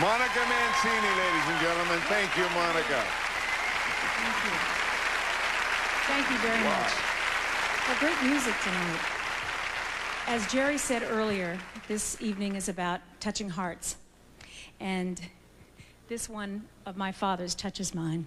Monica Mancini, ladies and gentlemen. Thank you, Monica. Thank you. Thank you very wow. much. Well, great music tonight. As Jerry said earlier, this evening is about touching hearts. And this one of my father's touches mine.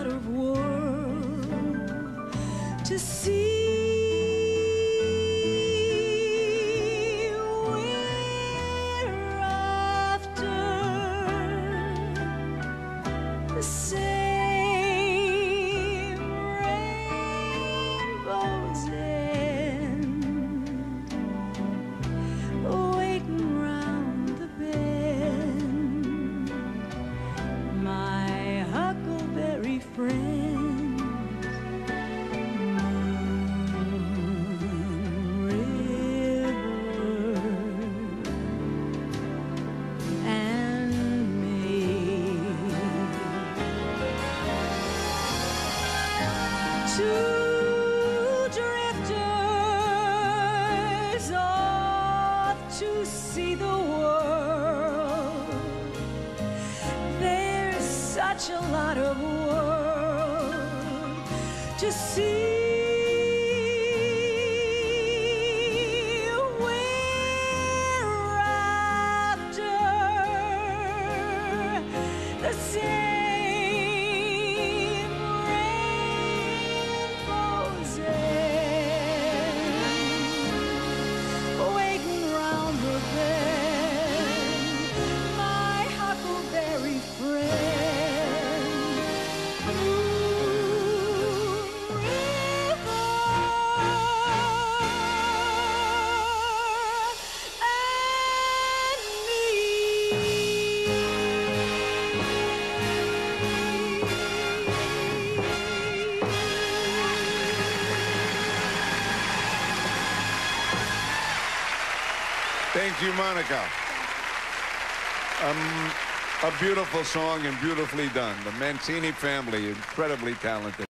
see the world. There's such a lot of world to see. You, Monica. Um, a beautiful song and beautifully done. The Mancini family, incredibly talented.